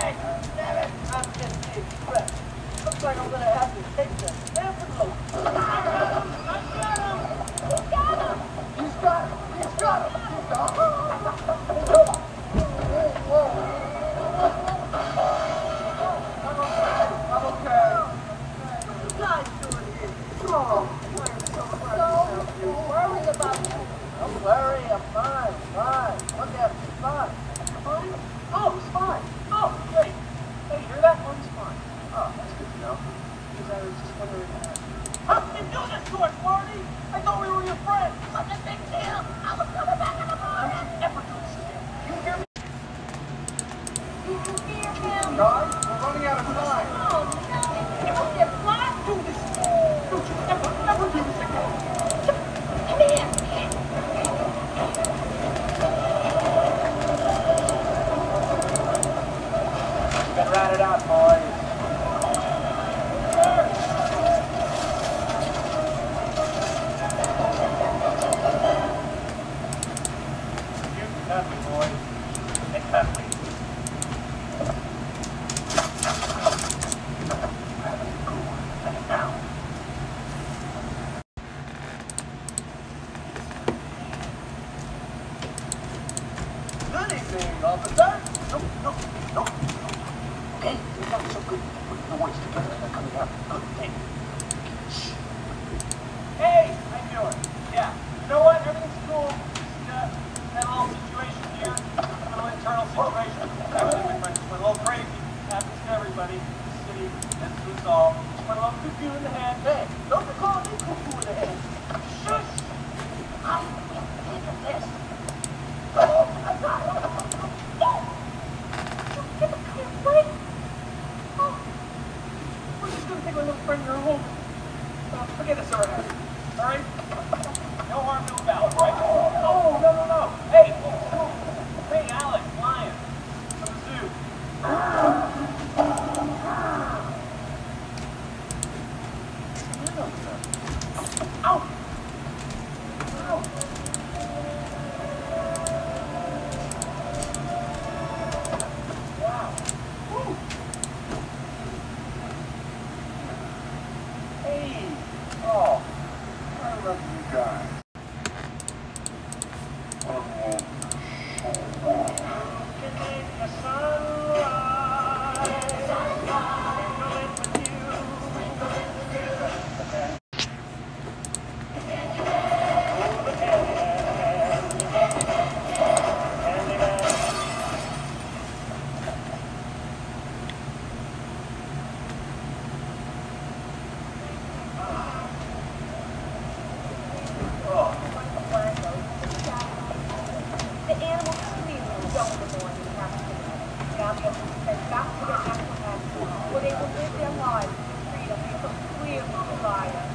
train. I'm? Oh, fine, fine. Look at me, fine. Fine? Oh, he's fine. Oh. Hey, you hear that? Fine. Oh, that's good to know. Because I was just wondering. How you do this to us, Marty? I thought we were your friends. A big deal. I was coming back in the morning. you hear me? Guys, we're running out of time. Oh, no. It must be a fly. Do this. Don't you ever, ever do this again. Come here. Been ratted out, boys. You cut me, boys. They cut me. Good evening. No, no, no. Okay, you're not so good. Put the voice together. They're coming out. Good. Hey. Shh. Hey, how you doing? Yeah. You know what? Everything's cool. Just, uh, that little situation here, a little internal situation. Just went a little crazy. Happens to everybody. The city has to resolve. Just went a little cuckoo in the head. Hey, don't be calling me cuckoo in the head. Shush. I look at this. Oh, I got it. Oh. Get the clear break. Oh, We're just gonna take my little friend to her home. Uh, forget this already. All right? No harm, no foul, right? Oh, no, no, no. Hey, hey, Alex, Lion, from the zoo. Back to their national where they will live their lives in freedom.